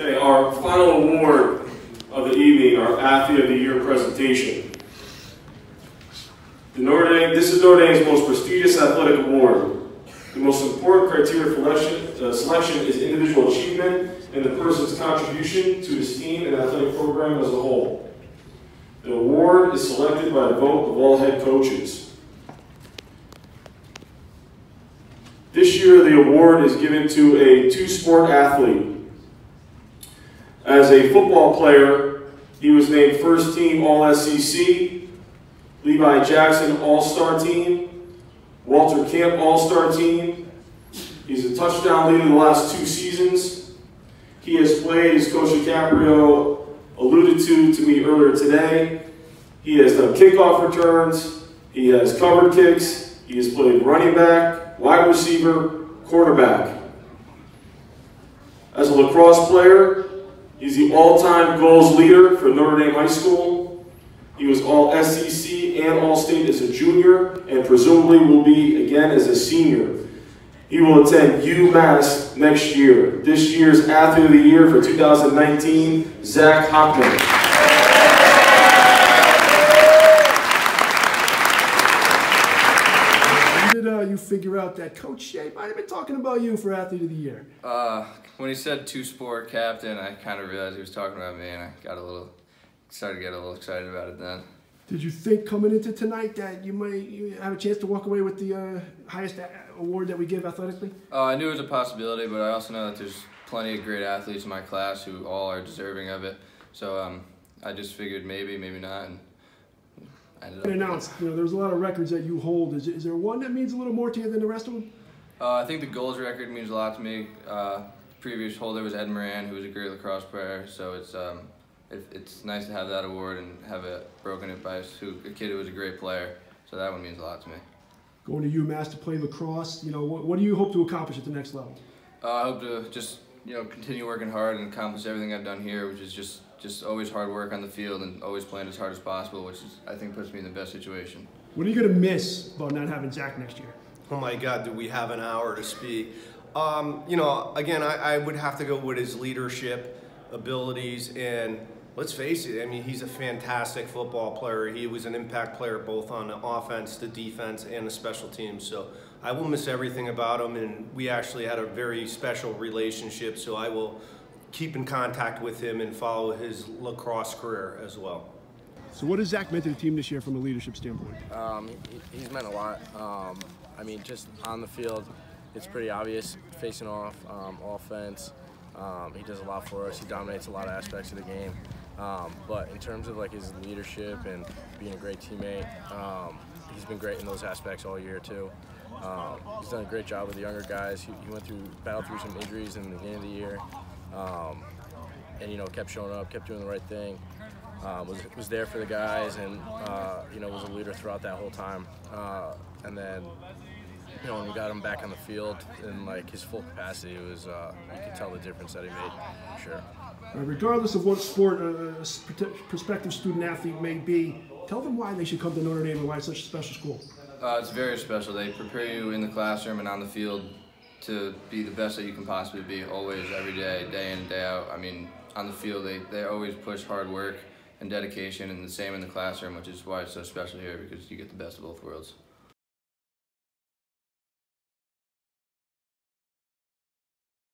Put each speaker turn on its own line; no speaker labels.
Okay, our final award of the evening, our Athlete of the Year presentation. The Notre Dame, this is Notre Dame's most prestigious athletic award. The most important criteria for selection, uh, selection is individual achievement and the person's contribution to his team and athletic program as a whole. The award is selected by the vote of all head coaches. This year, the award is given to a two-sport athlete. As a football player, he was named first team All-SCC, Levi Jackson All-Star Team, Walter Camp All-Star Team. He's a touchdown leader the last two seasons. He has played, as Coach DiCaprio alluded to to me earlier today, he has done kickoff returns, he has covered kicks, he has played running back, wide receiver, quarterback. As a lacrosse player, he's the all-time goals leader for Notre Dame High School. He was all SCC and All-State as a junior, and presumably will be again as a senior. He will attend UMass next year. This year's Athlete of the Year for 2019, Zach Hochman.
uh, you figure out that Coach Shea might have been talking about you for Athlete of the Year?
Uh, when he said two-sport captain, I kind of realized he was talking about me, and I got a little started to get a little excited about it then.
Did you think coming into tonight that you might you have a chance to walk away with the uh, highest award that we give athletically?
Uh, I knew it was a possibility, but I also know that there's plenty of great athletes in my class who all are deserving of it. So um, I just figured maybe, maybe not. And
I announced, you know, there's a lot of records that you hold. Is, is there one that means a little more to you than the rest of them?
Uh, I think the goals record means a lot to me. Uh, previous holder was Ed Moran, who was a great lacrosse player. So it's um, it, it's nice to have that award and have it broken it by a, a kid who was a great player. So that one means a lot to me.
Going to UMass to play lacrosse, you know, what, what do you hope to accomplish at the next level?
Uh, I hope to just you know continue working hard and accomplish everything I've done here, which is just just always hard work on the field and always playing as hard as possible, which is I think puts me in the best situation.
What are you going to miss about not having Zach next year?
Oh my God, do we have an hour to speak? Um, you know, again, I, I would have to go with his leadership abilities and let's face it, I mean, he's a fantastic football player. He was an impact player both on the offense, the defense, and the special teams. So I will miss everything about him, and we actually had a very special relationship. So I will keep in contact with him and follow his lacrosse career as well.
So what has Zach meant to the team this year from a leadership standpoint?
Um, he's meant a lot. Um, I mean, just on the field, it's pretty obvious facing off um, offense. Um, he does a lot for us. He dominates a lot of aspects of the game. Um, but in terms of like his leadership and being a great teammate, um, he's been great in those aspects all year too. Um, he's done a great job with the younger guys. He, he, went through, battled through some injuries in the beginning of the year, um, and you know kept showing up, kept doing the right thing. Um, was was there for the guys, and uh, you know was a leader throughout that whole time. Uh, and then you know, when we got him back on the field in like his full capacity, it was uh, you could tell the difference that he made, for sure.
Uh, regardless of what sport a prospective student athlete may be, tell them why they should come to Notre Dame and why it's such a special school.
Uh, it's very special. They prepare you in the classroom and on the field to be the best that you can possibly be, always, every day, day in, day out. I mean, on the field, they, they always push hard work and dedication, and the same in the classroom, which is why it's so special here because you get the best of both worlds.